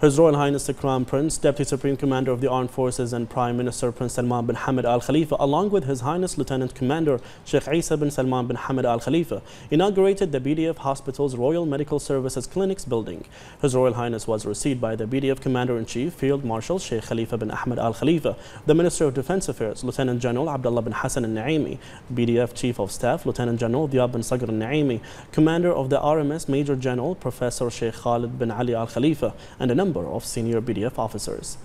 His Royal Highness the Crown Prince, Deputy Supreme Commander of the Armed Forces and Prime Minister Prince Salman bin Hamad Al Khalifa, along with His Highness Lieutenant Commander Sheikh Isa bin Salman bin Hamad Al Khalifa, inaugurated the BDF Hospital's Royal Medical Services Clinics building. His Royal Highness was received by the BDF Commander-in-Chief, Field Marshal Sheikh Khalifa bin Ahmed Al Khalifa, the Minister of Defense Affairs, Lieutenant General Abdullah bin Hassan Al Naimi, BDF Chief of Staff, Lieutenant General Diab bin Sagr Al Naimi, Commander of the RMS Major General Professor Sheikh Khalid bin Ali Al Khalifa, and a number of senior BDF officers.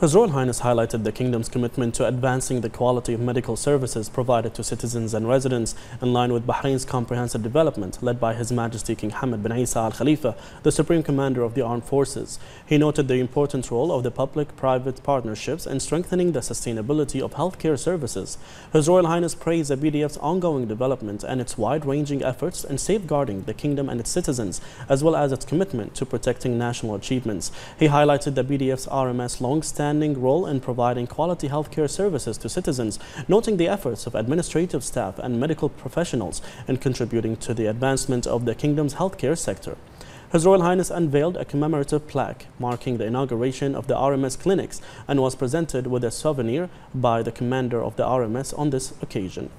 His Royal Highness highlighted the Kingdom's commitment to advancing the quality of medical services provided to citizens and residents in line with Bahrain's comprehensive development led by His Majesty King Hamad bin Isa Al Khalifa, the Supreme Commander of the Armed Forces. He noted the important role of the public-private partnerships in strengthening the sustainability of healthcare services. His Royal Highness praised the BDF's ongoing development and its wide-ranging efforts in safeguarding the Kingdom and its citizens, as well as its commitment to protecting national achievements. He highlighted the BDF's RMS long-standing role in providing quality healthcare services to citizens, noting the efforts of administrative staff and medical professionals in contributing to the advancement of the kingdom's healthcare sector. His Royal Highness unveiled a commemorative plaque marking the inauguration of the RMS clinics and was presented with a souvenir by the commander of the RMS on this occasion.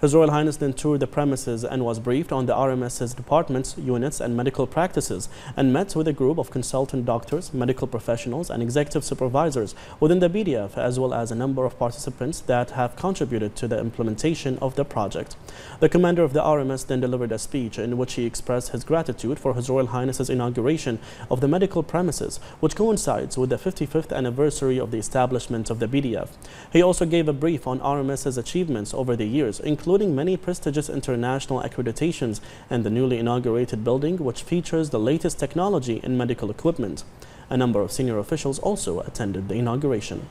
His Royal Highness then toured the premises and was briefed on the RMS's departments, units and medical practices and met with a group of consultant doctors, medical professionals and executive supervisors within the BDF as well as a number of participants that have contributed to the implementation of the project. The commander of the RMS then delivered a speech in which he expressed his gratitude for His Royal Highness's inauguration of the medical premises, which coincides with the 55th anniversary of the establishment of the BDF. He also gave a brief on RMS's achievements over the years, including including many prestigious international accreditations and the newly inaugurated building, which features the latest technology in medical equipment. A number of senior officials also attended the inauguration.